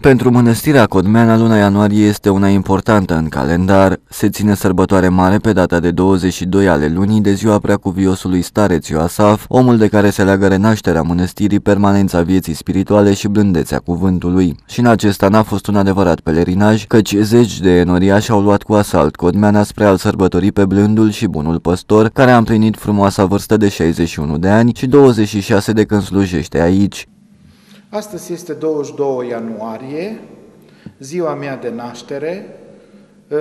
Pentru mănăstirea Codmeana, luna ianuarie este una importantă în calendar. Se ține sărbătoare mare pe data de 22 ale lunii de ziua preacuviosului stareț Țioasaf, omul de care se leagă renașterea mănăstirii, permanența vieții spirituale și blândețea cuvântului. Și în acesta n-a fost un adevărat pelerinaj, căci zeci de enoriași au luat cu asalt Codmeana spre al sărbători pe blândul și bunul păstor, care a împlinit frumoasa vârstă de 61 de ani și 26 de când slujește aici. Astăzi este 22 ianuarie, ziua mea de naștere. Uh,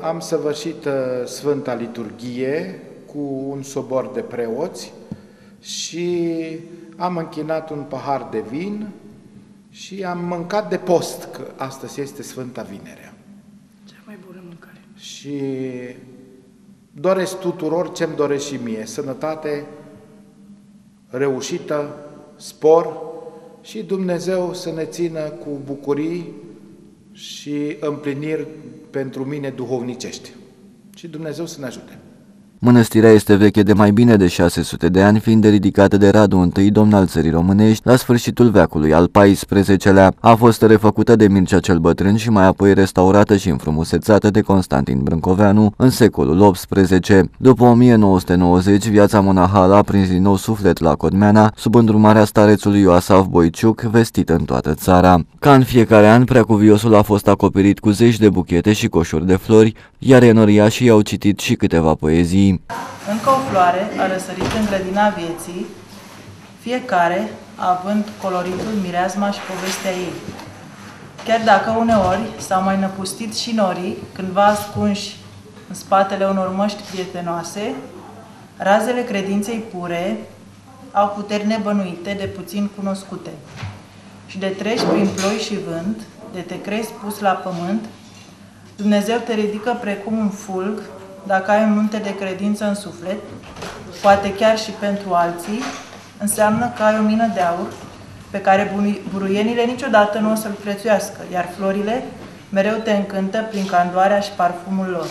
am săvârșit uh, Sfânta Liturghie cu un sobor de preoți și am închinat un pahar de vin și am mâncat de post, că astăzi este Sfânta Vinerea. Cea mai bună mâncare. Și doresc tuturor ce-mi doresc și mie, sănătate, reușită, spor, și Dumnezeu să ne țină cu bucurii și împliniri pentru mine duhovnicești. Și Dumnezeu să ne ajute. Mănăstirea este veche de mai bine de 600 de ani, fiind ridicată de Radu I, domn al țării românești, la sfârșitul veacului al XIV-lea. A fost refăcută de Mircea cel Bătrân și mai apoi restaurată și înfrumusețată de Constantin Brâncoveanu în secolul XVIII. După 1990, viața monahală a prins din nou suflet la Codmeana, sub îndrumarea starețului Ioasaf Boiciuc, vestit în toată țara. Ca în fiecare an, preacuviosul a fost acoperit cu zeci de buchete și coșuri de flori, iar enoriașii au citit și câteva poezii. Încă o floare a răsărit în grădina vieții, fiecare având coloritul, mireazma și povestea ei. Chiar dacă uneori s-au mai năpustit și norii, cândva ascunși în spatele unor măști prietenoase, razele credinței pure au puteri nebănuite de puțin cunoscute. Și de treci prin ploi și vânt, de te crezi pus la pământ, Dumnezeu te ridică precum un fulg dacă ai un munte de credință în suflet, poate chiar și pentru alții, înseamnă că ai o mină de aur pe care buruienile niciodată nu o să-l prețuiască, iar florile mereu te încântă prin candoarea și parfumul lor.